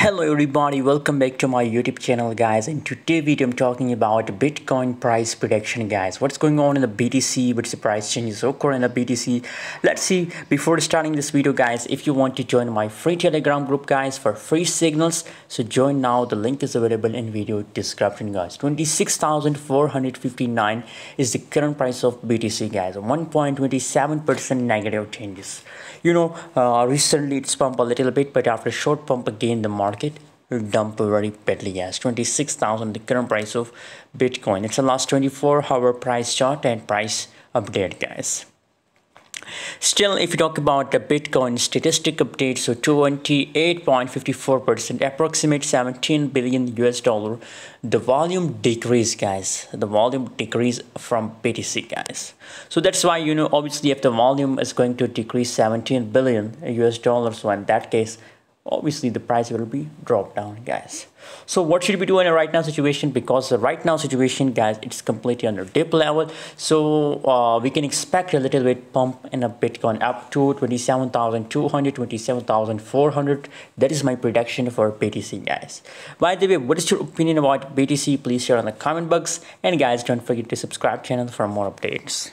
Hello everybody, welcome back to my YouTube channel guys. In today's video I'm talking about Bitcoin price prediction guys. What's going on in the BTC, what's the price changes occur in the BTC. Let's see before starting this video guys, if you want to join my free telegram group guys for free signals, so join now. The link is available in video description guys. 26,459 is the current price of BTC guys. 1.27% negative changes. You know, uh, recently it's pumped a little bit, but after a short pump again the market market dump very badly as 26,000 the current price of Bitcoin. It's the last 24 hour price chart and price update guys. Still, if you talk about the Bitcoin statistic update, so 28.54%, approximate 17 billion US dollar. The volume decrease, guys. The volume decrease from BTC, guys. So that's why, you know, obviously if the volume is going to decrease 17 billion US dollars, so in that case, obviously the price will be dropped down guys. So what should we do in a right now situation? Because the right now situation guys it's completely under dip level. So uh, we can expect a little bit pump in a bitcoin up to 27200 27400 that is my prediction for btc guys. By the way what is your opinion about btc please share in the comment box. And guys don't forget to subscribe channel for more updates